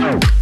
Oh.